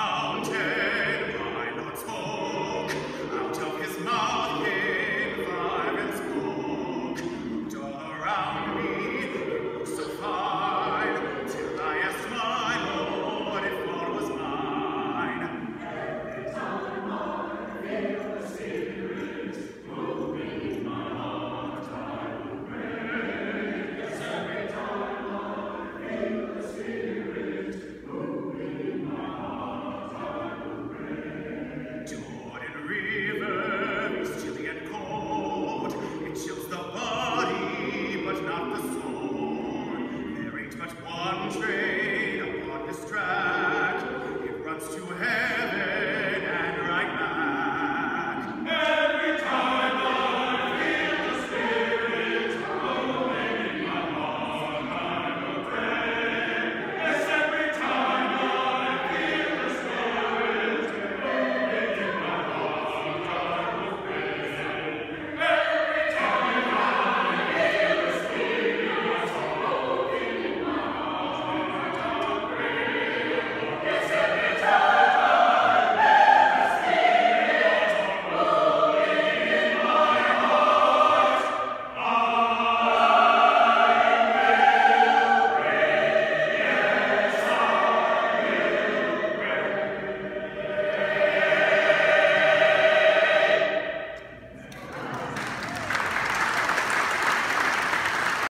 mountain. country.